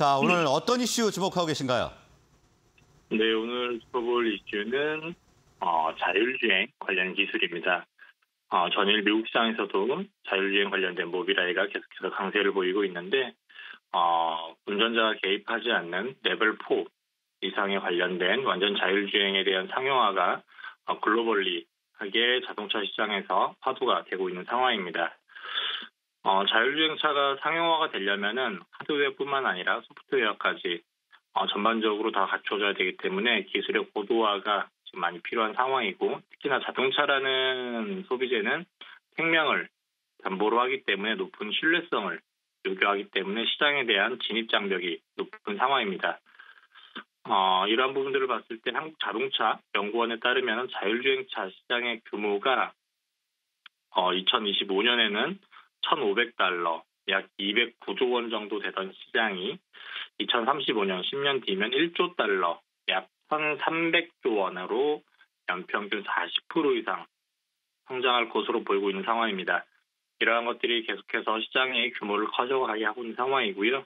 자, 오늘 어떤 이슈 주목하고 계신가요? 네, 오늘 짚어볼 이슈는 어, 자율주행 관련 기술입니다. 어, 전일 미국 시장에서도 자율주행 관련된 모빌아이가 계속해서 강세를 보이고 있는데 어, 운전자가 개입하지 않는 레벨 4 이상에 관련된 완전 자율주행에 대한 상용화가 어, 글로벌리 하게 자동차 시장에서 화두가 되고 있는 상황입니다. 어, 자율주행차가 상용화가 되려면은 하드웨어뿐만 아니라 소프트웨어까지 어, 전반적으로 다 갖춰져야 되기 때문에 기술의 고도화가 지금 많이 필요한 상황이고 특히나 자동차라는 소비재는 생명을 담보로 하기 때문에 높은 신뢰성을 요구하기 때문에 시장에 대한 진입 장벽이 높은 상황입니다. 어, 이러한 부분들을 봤을 때 한국 자동차 연구원에 따르면 자율주행차 시장의 규모가 어, 2025년에는 1,500달러, 약 209조 원 정도 되던 시장이 2035년 10년 뒤면 1조 달러, 약 1,300조 원으로 연평균 40% 이상 성장할 것으로 보이고 있는 상황입니다. 이러한 것들이 계속해서 시장의 규모를 커져가게 하고 있는 상황이고요.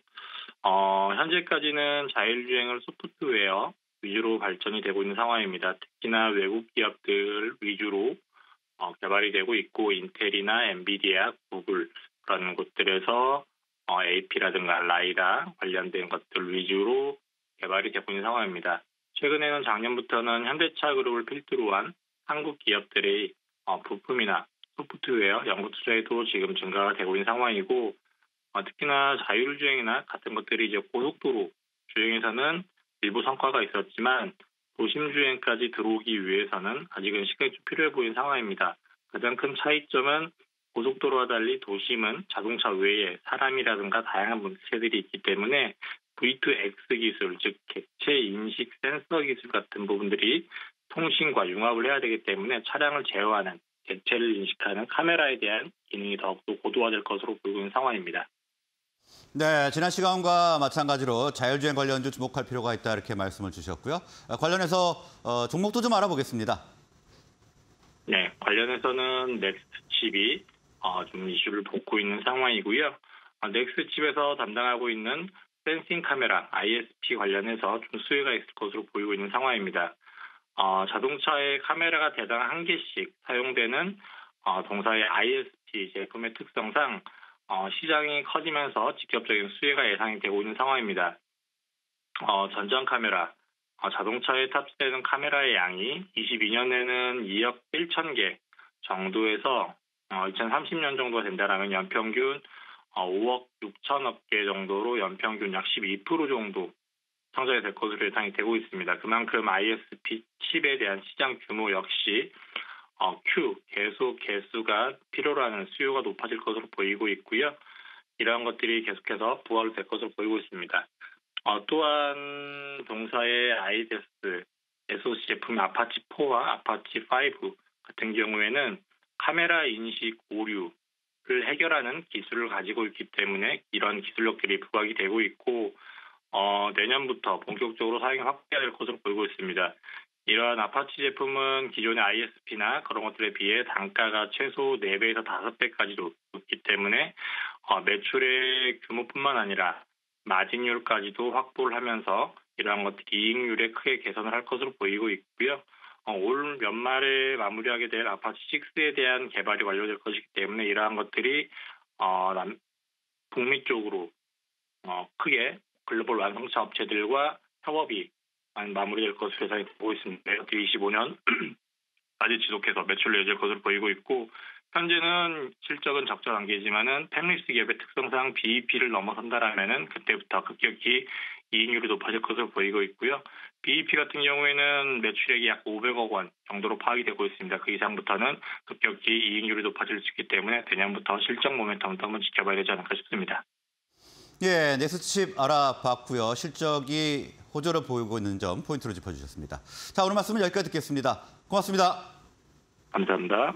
어, 현재까지는 자율주행을 소프트웨어 위주로 발전이 되고 있는 상황입니다. 특히나 외국 기업들 위주로 어, 개발이 되고 있고 인텔이나 엔비디아, 구글 그런 곳들에서 어, AP라든가 라이다 관련된 것들 위주로 개발이 되고 있는 상황입니다. 최근에는 작년부터는 현대차 그룹을 필두로 한 한국 기업들의 어, 부품이나 소프트웨어 연구 투자에도 지금 증가가 되고 있는 상황이고 어, 특히나 자율주행이나 같은 것들이 이제 고속도로 주행에서는 일부 성과가 있었지만 도심 주행까지 들어오기 위해서는 아직은 시간이 좀 필요해 보이는 상황입니다. 가장 큰 차이점은 고속도로와 달리 도심은 자동차 외에 사람이라든가 다양한 물체들이 있기 때문에 V2X 기술, 즉 객체 인식 센서 기술 같은 부분들이 통신과 융합을 해야 되기 때문에 차량을 제어하는 객체를 인식하는 카메라에 대한 기능이 더욱더 고도화될 것으로 보이고 있는 상황입니다. 네, 지난 시간과 마찬가지로 자율주행 관련주 주목할 필요가 있다 이렇게 말씀을 주셨고요. 어, 관련해서 어, 종목도 좀 알아보겠습니다. 네, 관련해서는 넥스트칩이 어, 좀 이슈를 돕고 있는 상황이고요. 어, 넥스트칩에서 담당하고 있는 센싱 카메라 ISP 관련해서 좀 수혜가 있을 것으로 보이고 있는 상황입니다. 어, 자동차의 카메라가 대당 한 개씩 사용되는 어, 동사의 ISP 제품의 특성상 어, 시장이 커지면서 직접적인 수혜가 예상이 되고 있는 상황입니다. 어, 전장 카메라, 어, 자동차에 탑재되는 카메라의 양이 22년에는 2억 1천 개 정도에서 2030년 정도 된다면 연평균 5억 6천억 개 정도로 연평균 약 12% 정도 성장이 될 것으로 예상이 되고 있습니다. 그만큼 ISP 칩에 대한 시장 규모 역시 어, Q 계속 개수가 필요로 하는 수요가 높아질 것으로 보이고 있고요. 이러한 것들이 계속해서 부각될 것으로 보이고 있습니다. 어, 또한 동사의 ADAS SOC 제품 아파치 4와 아파치 5 같은 경우에는 카메라 인식 오류를 해결하는 기술을 가지고 있기 때문에 이런 기술력들이 부각이 되고 있고 어, 내년부터 본격적으로 사용이 확대될 것으로 보이고 있습니다. 이러한 아파치 제품은 기존의 ISP나 그런 것들에 비해 단가가 최소 4배에서 5배까지 높기 때문에 어, 매출의 규모뿐만 아니라 마진율까지도 확보를 하면서 이러한 것들이 이익률에 크게 개선을 할 것으로 보이고 있고요. 어, 올 연말에 마무리하게 될 아파치 6에 대한 개발이 완료될 것이기 때문에 이러한 것들이 어, 남, 북미 쪽으로 어, 크게 글로벌 완성차 업체들과 협업이 마무리될 것으로 예상이 되고 있습니다. 2025년까지 지속해서 매출을 이어질 것으로 보이고 있고 현재는 실적은 적자 단계지만은 팹리스 기업의 특성상 BEP를 넘어선다라면은 그때부터 급격히 이익률이 높아질 것으로 보이고 있고요. BEP 같은 경우에는 매출액이 약 500억 원 정도로 파악이 되고 있습니다. 그 이상부터는 급격히 이익률이 높아질 수 있기 때문에 내년부터 실적 모멘텀도 한번 지켜봐야 되지 않을까 싶습니다. 예, 넥스트칩 알아봤고요. 실적이 호조를 보이고 있는 점 포인트로 짚어주셨습니다. 자, 오늘 말씀은 여기까지 듣겠습니다. 고맙습니다. 감사합니다.